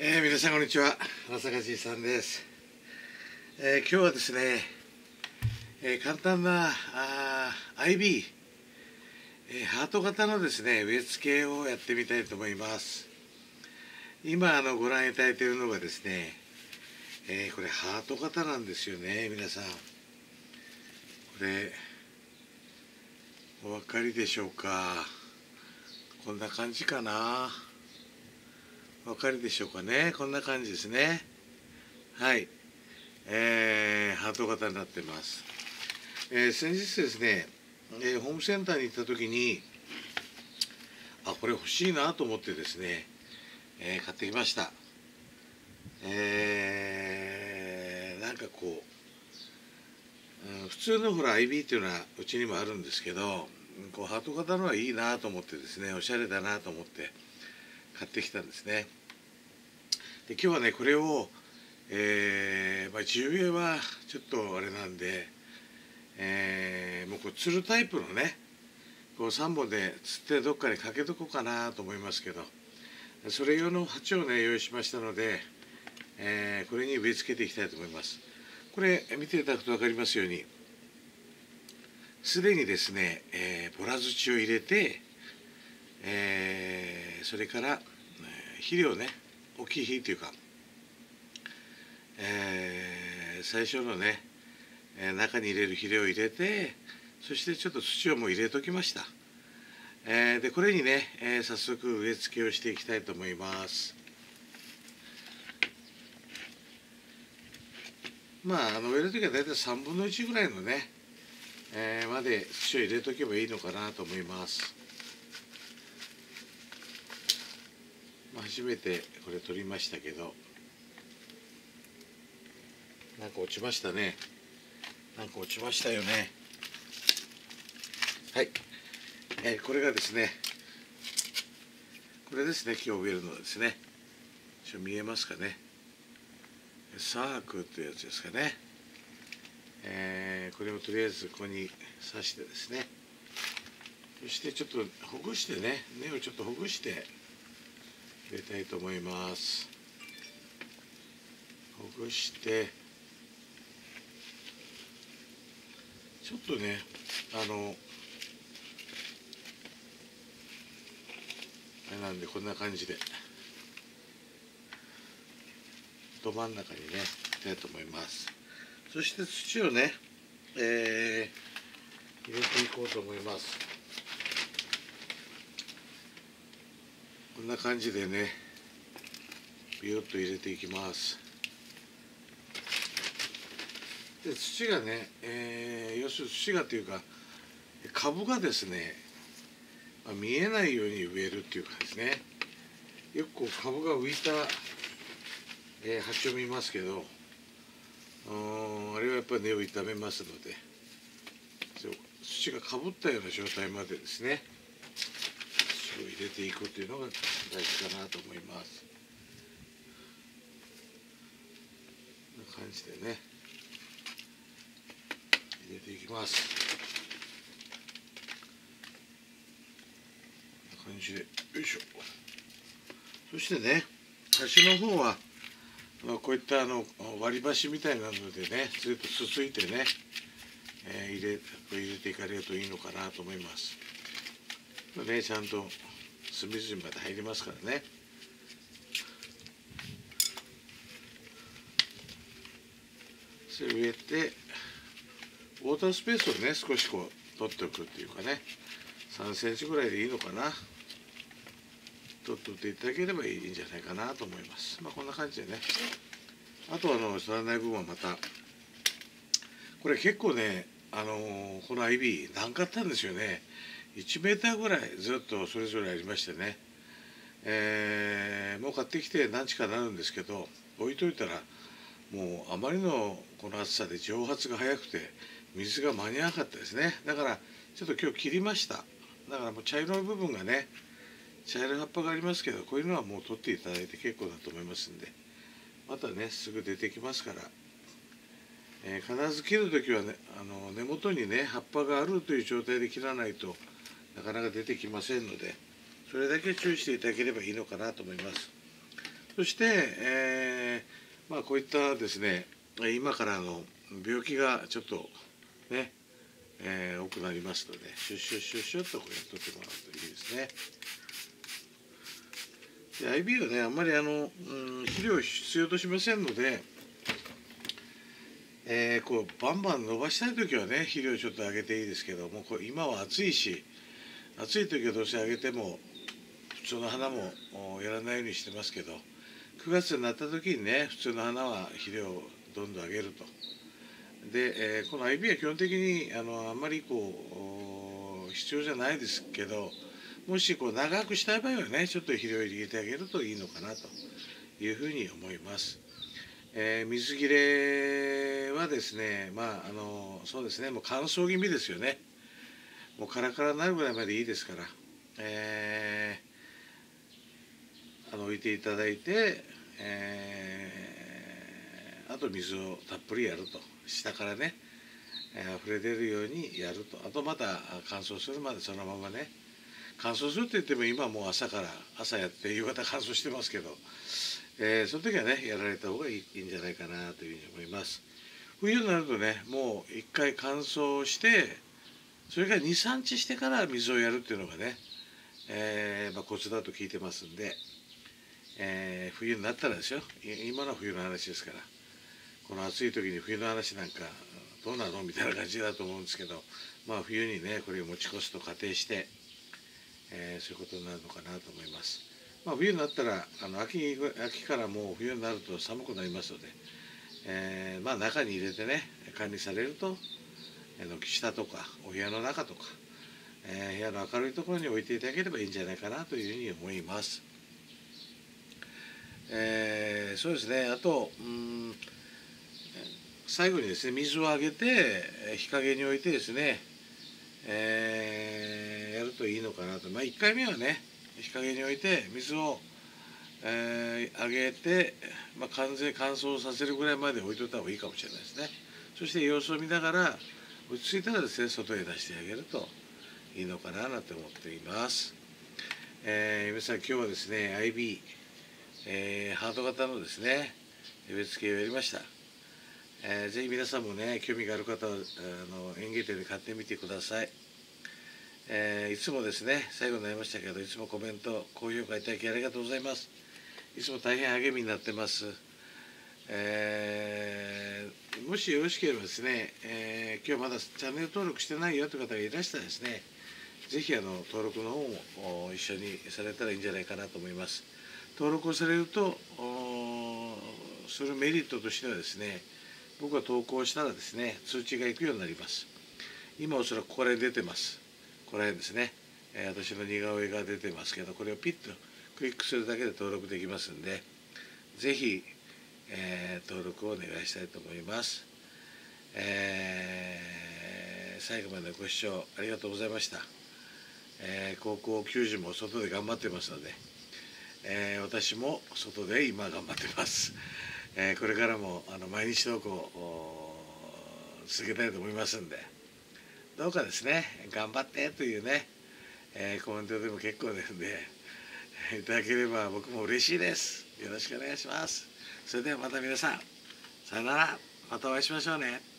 えー、皆さんこんにちは。花坂じいさんです、えー、今日はですね、えー、簡単なあ IB、えハート型のですね植え付けをやってみたいと思います。今あのご覧いただいているのがですね、えこれハート型なんですよね皆さん。これお分かりでしょうか？こんな感じかな？お分かりでしょうかね。こんな感じですね。はい。えー、ハート型になってます、えー、先日ですね、えー、ホームセンターに行った時にあこれ欲しいなと思ってですね、えー、買ってきました。えー、なんかこう、うん、普通のほら IB っていうのはうちにもあるんですけどこうハート型のはいいなと思ってですねおしゃれだなと思って買ってきたんですね。で今日はねこれを、えーまあ、地植えはちょっとあれなんで、えー、もうこうつるタイプのねこう3本でつってどっかにかけとこうかなと思いますけどそれ用の鉢をね用意しましたので、えー、これに植え付けていきたいと思います。これ見ていただくと分かりますようにすでにですね、えー、ボラ土を入れて、えー、それから、肥料ね大きい火というか、えー、最初のね、え中に入れる肥料を入れてそしてちょっと土をもう入れときました、えー、でこれにね、えー、早速植え付けをしていきたいと思います。まああの植える時は大体3分の1ぐらいのね、えー、まで土を入れとけばいいのかなと思います。初めてこれ撮りましたけどなんか落ちましたね。なんか落ちましたよね。はい、えー、これがですねこれですね今日植えるのはですね。ちょ見えますかね。サークというやつですかね。えー、これをとりあえずここに刺してですね。そしてちょっとほぐしてね根をちょっとほぐして入れたいと思います。ほぐしてちょっとねあのあれなんでこんな感じでど真ん中にねいきたいと思います。そして土をね、えー、入れていこうと思います。こんな感じでねビュッと入れていきます。で土がね、えー、要するに土がというか株がですね、まあ、見えないように植えるっていうかですね。よくこう株が浮いた、えー、鉢を見ますけどあれはやっぱり根を傷めますので土がかぶったような状態までですね。を入れていくというのが大事かなと思います。こんな感じでね。入れていきます。こんな感じで。よいしょ。そしてね端の方はまあ、こういったあの割り箸みたいなのでねずっとすすいてね、えー、入れ入れていかれるといいのかなと思います。ねちゃんと隅々まで入りますからね。それ植えてウォータースペースをね少しこう取っておくっていうかね。3センチぐらいでいいのかな。取っておいていただければいいんじゃないかなと思います。まあこんな感じでね。あとあの足らない部分はまたこれ結構ねあのー、この IB 何かったんですよね。1メーターぐらいずっとそれぞれありましてね、えー、もう買ってきて何日かなるんですけど置いといたらもうあまりのこの暑さで蒸発が早くて水が間に合わなかったですね。だからちょっと今日切りました。だからもう茶色い部分がね茶色い葉っぱがありますけどこういうのはもう取っていただいて結構だと思いますんでまたねすぐ出てきますから、えー、必ず切る時はねあの根元にね葉っぱがあるという状態で切らないとなかなか出てきませんのでそれだけ注意していただければいいのかなと思いますそして、えー、まあこういったですね今からの病気がちょっとね、えー、多くなりますのでシュッシュッシュッシュッとこうやっとってもらうといいですね。で IB はねあんまりあの、うん、肥料必要としませんので、えー、こうバンバン伸ばしたい時はね肥料ちょっとあげていいですけどもこれ今は暑いし暑い時はどうせあげても普通の花もやらないようにしてますけど9月になった時にね普通の花は肥料をどんどんあげると。で、えー、この IB は基本的にあのあんまりこう必要じゃないですけどもしこう長くしたい場合はねちょっと肥料入れてあげるといいのかなというふうに思います。えー、水切れはですねまああのそうですねもう乾燥気味ですよねもうカラカラになるぐらいまでいいですから、えー、あの置いていただいて、えー、あと水をたっぷりやると。下からね、えー、溢れ出るようにやると。あとまた乾燥するまでそのままね。乾燥するって言っても今もう朝から朝やって夕方乾燥してますけど、えー、その時はねやられた方がいいいいんじゃないかなというふうに思います。冬になるとねもう一回乾燥してそれから23日してから水をやるっていうのがね、えーまあ、コツだと聞いてますんで、えー、冬になったらですよ。今の冬の話ですから。この暑い時に冬の話なんかどうなの？みたいな感じだと思うんですけどまあ冬にねこれを持ち越すと仮定してえー、そういうことになるのかなと思います。まあ、冬になったらあの秋秋からもう冬になると寒くなりますので、え、まあ、中に入れてね管理されると軒下とかお部屋の中とか、えー、部屋の明るいところに置いていただければいいんじゃないかなというふうに思います。えー、そうですね。あとうん最後にですね水をあげて日陰に置いてですねえー、やるといいのかなと、まあ、1回目はね日陰に置いて水を、えー、上げて、まあ、完全乾燥させるぐらいまで置いといた方がいいかもしれないですね。そして様子を見ながら落ち着いたらですね外へ出してあげるといいのかななんて思っています、えー、皆さん今日はですね IB、えー、ハート型のですね植え付けをやりました。えー、ぜひ皆さんもね興味がある方はあの園芸店で買ってみてください、えー、いつもですね最後になりましたけどいつもコメント高評価いただきありがとうございます。いつも大変励みになってます、えー、もしよろしければですね、え今日まだチャンネル登録してないよという方がいらしたらですねぜひあの登録の方も一緒にされたらいいんじゃないかなと思います。登録をされるとするメリットとしてはですね僕が投稿したらですね通知がいくようになります。今おそらくここら辺出てます。ここら辺ですね、えー、私の似顔絵が出てますけどこれをピッとクリックするだけで登録できますんで是非、えー、登録をお願いしたいと思います、えー、最後までご視聴ありがとうございました、え高校球児も外で頑張ってますので、え私も外で今頑張ってます。え、これからもあの毎日投稿を続けたいと思いますんでどうかですね頑張ってというね、え、コメントでも結構ですんでいただければ僕も嬉しいです。よろしくお願いします。それではまた皆さんさよなら。またお会いしましょうね。